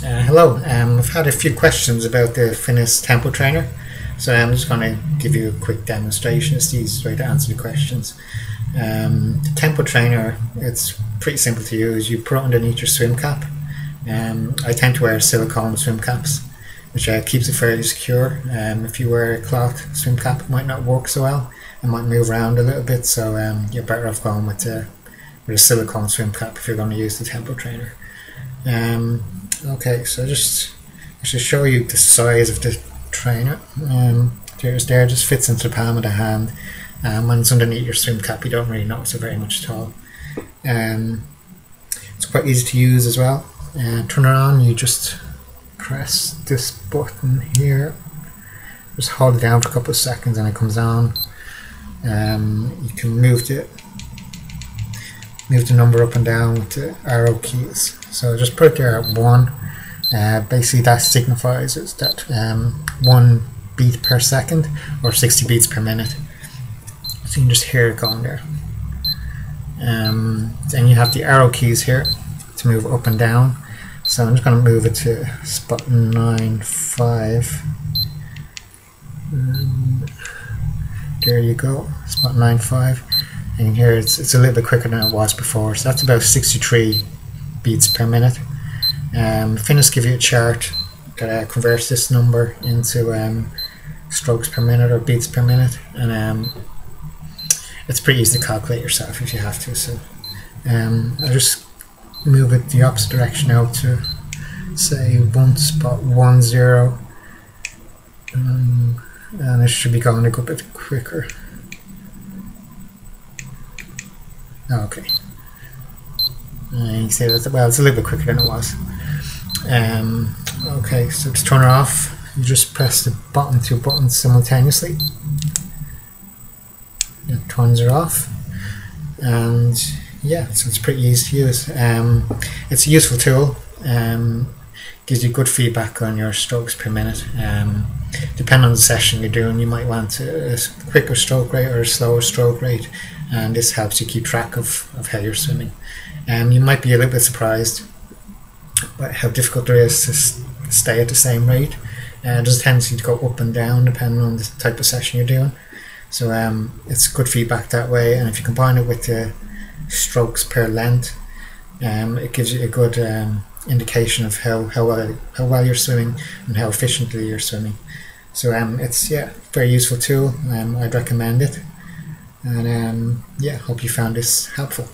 Uh, hello, um, I've had a few questions about the Finis Tempo Trainer, so I'm just going to give you a quick demonstration. It's the easiest way to answer the questions. Um, the Tempo Trainer, it's pretty simple to use. You put it underneath your swim cap. Um, I tend to wear silicone swim caps, which uh, keeps it fairly secure. Um, if you wear a cloth swim cap, it might not work so well. It might move around a little bit, so um, you're better off going with, uh, with a silicone swim cap if you're going to use the Tempo Trainer. Um, Okay, so just should show you the size of the trainer. Um, there's there just fits into the palm of the hand. Um, when it's underneath your swim cap, you don't really notice it very much at all. Um, it's quite easy to use as well. Uh, turn it on, you just press this button here. Just hold it down for a couple of seconds and it comes on. Um, you can move it, move the number up and down with the arrow keys. So just put it there at 1. Uh, basically that signifies it's that um, 1 beat per second or 60 beats per minute. So you can just hear it going there. Um, then you have the arrow keys here to move up and down. So I'm just going to move it to spot 9, 5. Um, there you go, spot 9, 5. And here it's, it's a little bit quicker than it was before. So that's about 63 beats per minute. Um, Finis give you a chart that uh, converts this number into um, strokes per minute or beats per minute, and um, it's pretty easy to calculate yourself if you have to. So um, I just move it the opposite direction out to say one spot one zero, um, and it should be going a good bit quicker. Okay. Uh, you that well, it's a little bit quicker than it was. Um, okay, so to turn it off, you just press the button, two buttons simultaneously. It turns it off, and yeah, so it's pretty easy to use. Um, it's a useful tool. Um, gives you good feedback on your strokes per minute. Um, depending on the session you're doing, you might want a, a quicker stroke rate or a slower stroke rate, and this helps you keep track of, of how you're swimming. Um, you might be a little bit surprised by how difficult it is to stay at the same rate. Uh, there's a tendency to go up and down depending on the type of session you're doing. So um, it's good feedback that way, and if you combine it with the strokes per length, um, it gives you a good um, indication of how, how well how well you're swimming and how efficiently you're swimming. So um, it's yeah, very useful tool. Um, I'd recommend it, and um, yeah, hope you found this helpful.